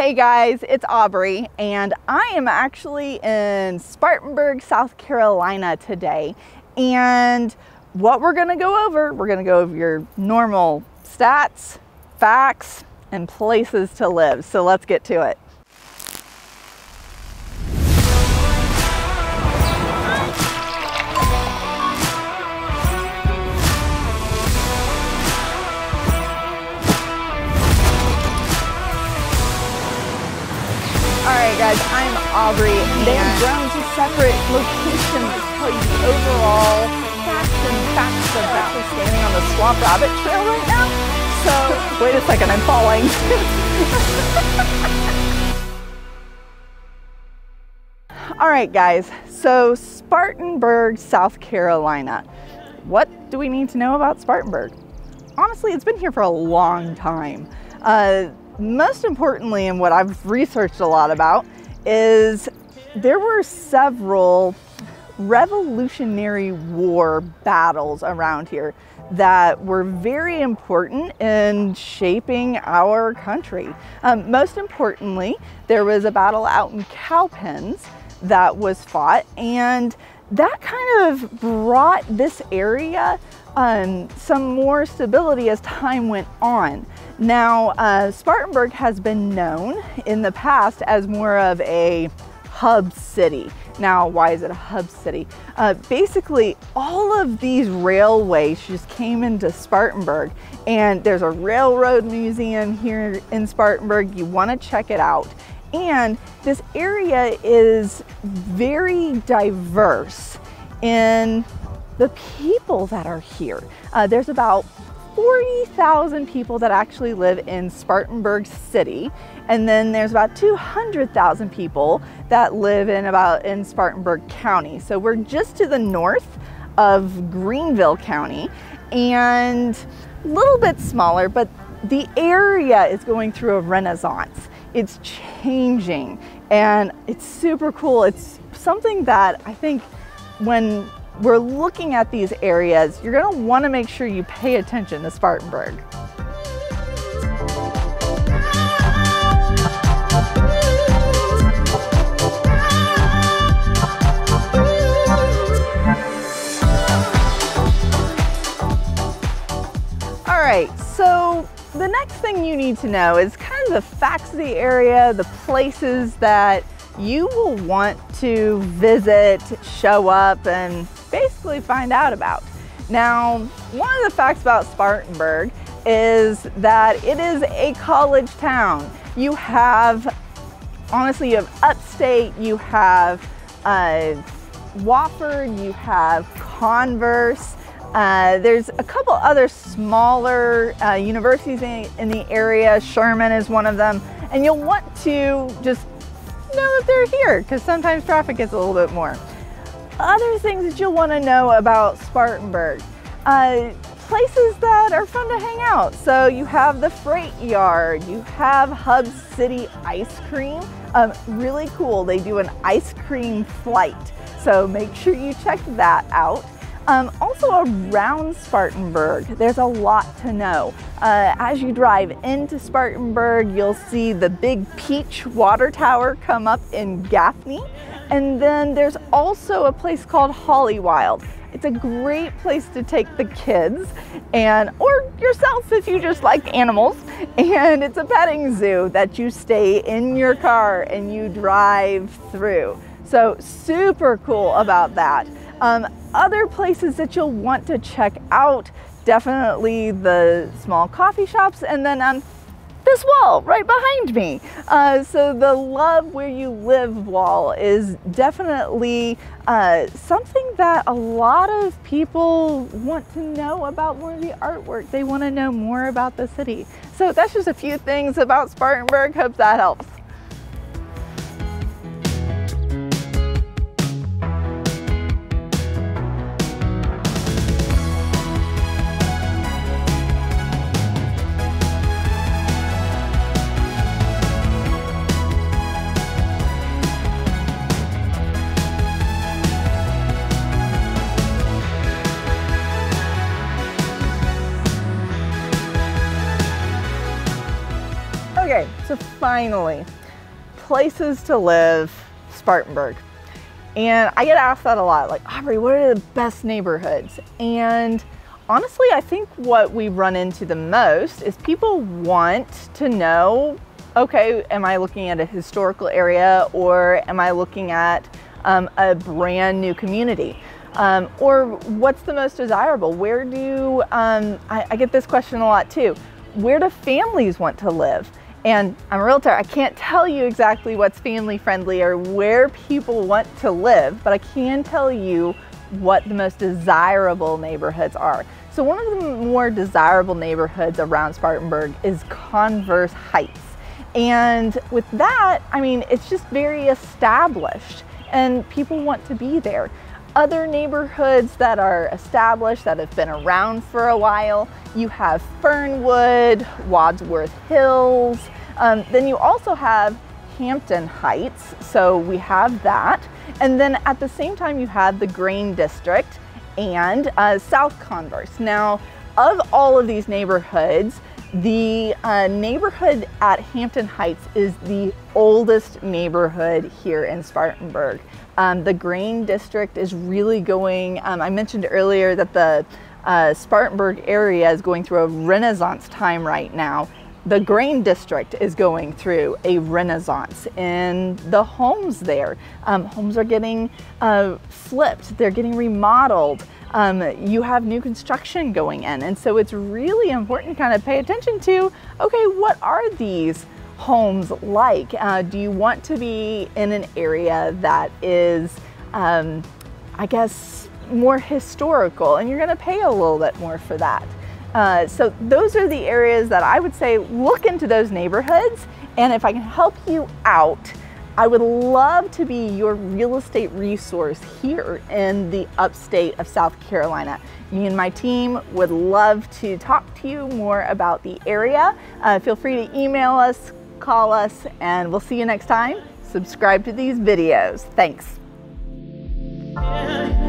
Hey guys, it's Aubree and I am actually in Spartanburg, South Carolina today. And what we're gonna go over, we're gonna go over your normal stats, facts, and places to live. So let's get to it. Guys, I'm Aubree. They have grown to separate locations to tell you the overall facts and facts of actually standing on the Swamp Rabbit Trail right now. So, wait a second, I'm falling. Alright guys, so Spartanburg, South Carolina. What do we need to know about Spartanburg? Honestly, it's been here for a long time. Uh, most importantly, and what I've researched a lot about, is there were several Revolutionary War battles around here that were very important in shaping our country. Um, most importantly, there was a battle out in Cowpens that was fought, and that kind of brought this area um, some more stability as time went on. Now, uh, Spartanburg has been known in the past as more of a hub city. Now, why is it a hub city? Uh, basically, all of these railways just came into Spartanburg, and there's a railroad museum here in Spartanburg. You want to check it out. And this area is very diverse in the people that are here. Uh, there's about 40,000 people that actually live in Spartanburg City, and then there's about 200,000 people that live in about in Spartanburg County. So we're just to the north of Greenville County and a little bit smaller, but the area is going through a renaissance. It's changing and it's super cool. It's something that I think when we're looking at these areas, you're gonna wanna make sure you pay attention to Spartanburg. All right, so the next thing you need to know is kind of the facts of the area, the places that you will want to visit, show up, and basically find out about. Now, one of the facts about Spartanburg is that it is a college town. You have, honestly, you have upstate, you have uh, Wofford, you have Converse, uh, there's a couple other smaller uh, universities in, in, the area. Sherman is one of them. And you'll want to just know that they're here because sometimes traffic gets a little bit more. Other things that you'll want to know about Spartanburg. Uh, places that are fun to hang out. So you have the freight yard, you have Hub City ice cream. Um, really cool, they do an ice cream flight. So make sure you check that out. Um, also around Spartanburg, there's a lot to know. Uh, as you drive into Spartanburg, you'll see the big Peach Water Tower come up in Gaffney. And then there's also a place called Hollywild. It's a great place to take the kids and or yourself if you just like animals. And it's a petting zoo that you stay in your car and you drive through. So super cool about that. Um, other places that you'll want to check out, definitely the small coffee shops and then um, this wall right behind me. Uh, so the Love Where You Live wall is definitely uh, something that a lot of people want to know about more of the artwork. They want to know more about the city. So that's just a few things about Spartanburg. Hope that helps. Okay, so finally, places to live, Spartanburg. And I get asked that a lot, like, Aubree, what are the best neighborhoods? And honestly, I think what we run into the most is people want to know, okay, am I looking at a historical area or am I looking at um, a brand new community? Um, or what's the most desirable? Where do, um, I, I get this question a lot too, where do families want to live? And I'm a realtor, I can't tell you exactly what's family friendly or where people want to live, but I can tell you what the most desirable neighborhoods are. So one of the more desirable neighborhoods around Spartanburg is Converse Heights. And with that, I mean, it's just very established and people want to be there other neighborhoods that are established, that have been around for a while. You have Fernwood, Wadsworth Hills. Um, then you also have Hampton Heights, so we have that. And then at the same time, you have the Grain District and uh, South Converse. Now, of all of these neighborhoods, the uh, neighborhood at Hampton Heights is the oldest neighborhood here in Spartanburg. Um, the grain district is really going, um, I mentioned earlier that the uh, Spartanburg area is going through a renaissance time right now. The grain district is going through a renaissance in the homes there. Um, homes are getting uh, flipped, they're getting remodeled um, you have new construction going in. And so it's really important to kind of pay attention to, okay, what are these homes like? Uh, do you want to be in an area that is, um, I guess, more historical and you're gonna pay a little bit more for that. Uh, so those are the areas that I would say look into those neighborhoods and if I can help you out, I would love to be your real estate resource here in the upstate of South Carolina. Me and my team would love to talk to you more about the area. Uh, feel free to email us, call us, and we'll see you next time. Subscribe to these videos. Thanks. Yeah.